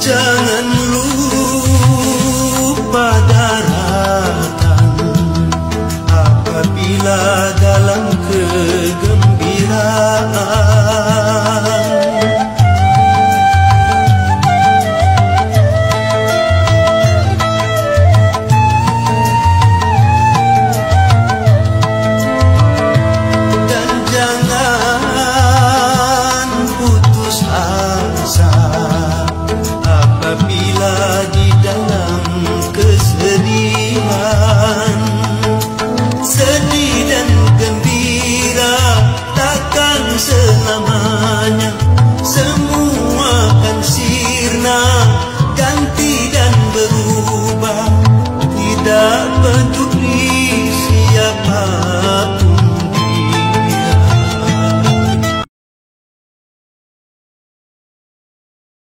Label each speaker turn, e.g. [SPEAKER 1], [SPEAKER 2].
[SPEAKER 1] Jangan lupa daratan. Apabila dalam kegembiraan. Dan jangan putus asa.